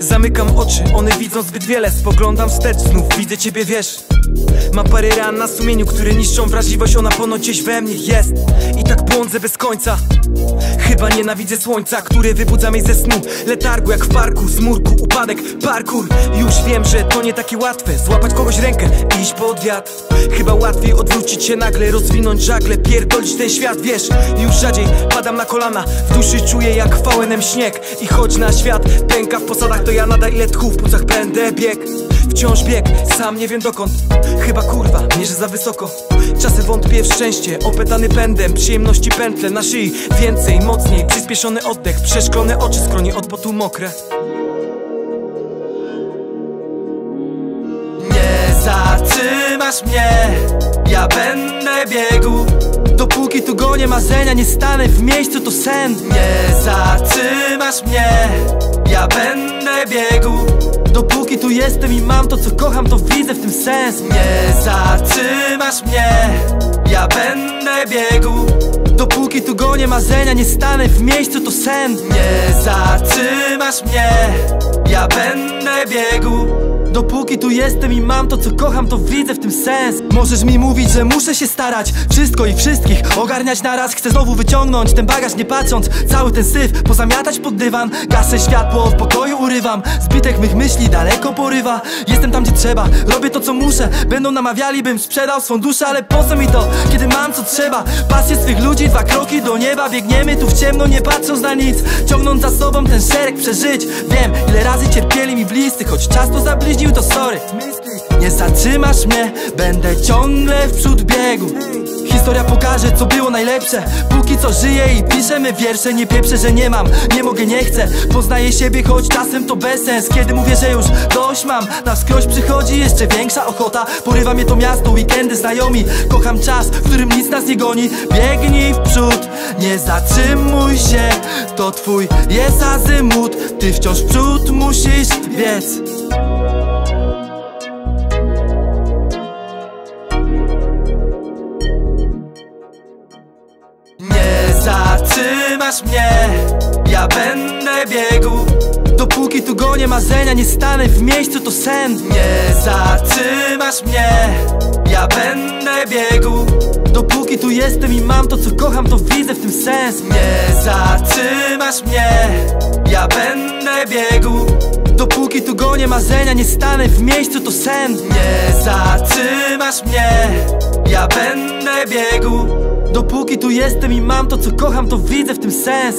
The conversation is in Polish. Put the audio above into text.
Zamykam oczy, one widzą zbyt wiele. Spoglądam wstecz, znów widzę ciebie, wiesz. Ma parę ran na sumieniu, które niszczą wrażliwość. Ona ponoć gdzieś we mnie jest. I tak błądzę bez końca. Chyba nienawidzę słońca, które wybudza mnie ze snu. Letargu jak w parku, smurku, upadek, parkour. Już wiem, że to nie takie łatwe. Złapać kogoś rękę, iść pod wiatr. Chyba łatwiej odwrócić się nagle Rozwinąć żagle, pierdolić ten świat Wiesz, już rzadziej padam na kolana. W duszy czuję jak VNM śnieg. I choć na świat pęka w posadach To ja nadal ile tchu w płucach pędzę bieg Wciąż bieg, sam nie wiem dokąd. Chyba kurwa, mierzę za wysoko. Czasem wątpię w szczęście, opętany pędem. Przyjemności pętle na szyi. Więcej, mocniej, przyspieszony oddech. Przeszklone oczy, skronie od potu mokre. Nie zatrzymasz mnie. Ja będę biegł Dopóki tu gonię marzenia Nie stanę w miejscu to sen Nie zatrzymasz mnie. Ja będę biegł. Dopóki tu jestem i mam to co kocham To widzę w tym sens. Nie zatrzymasz mnie. Ja będę biegł. Dopóki tu gonię marzenia Nie stanę w miejscu to sen Nie zatrzymasz mnie? Ja będę biegł. Dopóki tu jestem i mam to co kocham to widzę w tym sens. Możesz mi mówić, że muszę się starać. Wszystko i wszystkich ogarniać naraz. Chcę znowu wyciągnąć ten bagaż nie patrząc. Cały ten syf pozamiatać pod dywan. Gasę światło, w pokoju urywam. Zbitek mych myśli daleko porywa. Jestem tam gdzie trzeba, robię to co muszę. Będą namawiali bym sprzedał swą duszę Ale po co mi to, kiedy mam co trzeba. Pasję swych ludzi, dwa kroki do nieba. Biegniemy tu w ciemno, nie patrząc na nic. Ciągnąc za sobą ten szereg przeżyć Wiem, ile razy cierpieli mi bliscy Choć czas to zabliźnił, to sorry Nie zatrzymasz mnie, będę ciągle w przód biegu Historia pokaże, co było najlepsze. Póki co żyję i piszemy wiersze. Nie pieprzę, że nie mam, nie mogę, nie chcę. Poznaję siebie, choć czasem to bez sens. Kiedy mówię, że już dość mam Na wskroś przychodzi jeszcze większa ochota. Porywa mnie to miasto, weekendy, znajomi. Kocham czas, w którym nic nas nie goni. Biegnij w przód, nie zatrzymuj się. To twój jest azymut. Ty wciąż w przód musisz biec zatrzymasz mnie Ja będę biegł. Dopóki tu gonię marzenia Nie stanę w miejscu to sen Nie zatrzymasz mnie. Ja będę biegł. Dopóki tu jestem i mam to co kocham To widzę w tym sens. Nie zatrzymasz mnie? Ja będę biegł. Dopóki tu gonię marzenia Nie stanę w miejscu to sen Nie zatrzymasz mnie. Ja będę biegł. Dopóki tu jestem i mam to co kocham To widzę w tym sens